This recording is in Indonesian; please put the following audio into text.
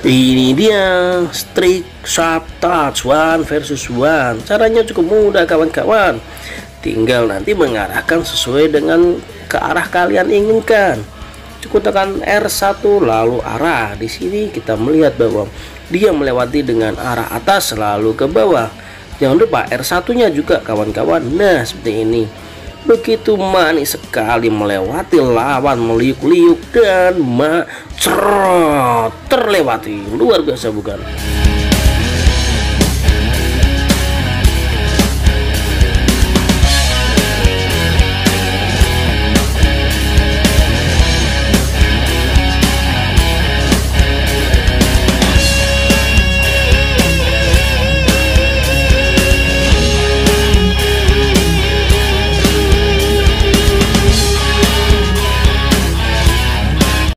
Ini dia Streak Sharp Touch One versus One. Caranya cukup mudah kawan-kawan. Tinggal nanti mengarahkan sesuai dengan ke arah kalian inginkan. Cukup tekan R1 lalu arah. Di sini kita melihat bahwa dia melewati dengan arah atas lalu ke bawah. Jangan lupa R1-nya juga kawan-kawan. Nah, seperti ini begitu manis sekali melewati lawan meliuk-liuk dan ma terlewati. Luar biasa bukan